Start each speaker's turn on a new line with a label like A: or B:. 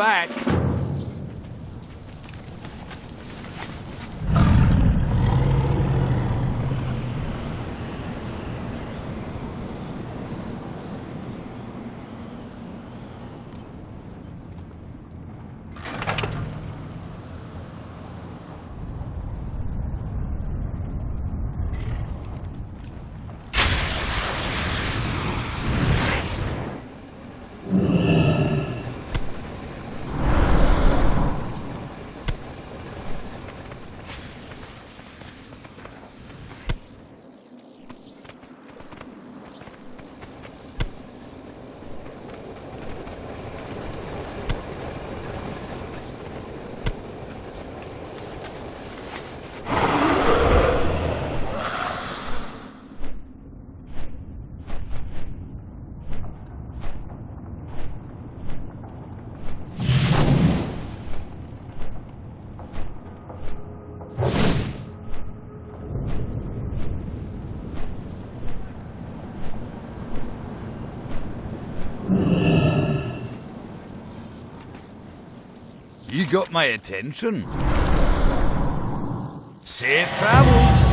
A: back. You got my attention. Safe travels.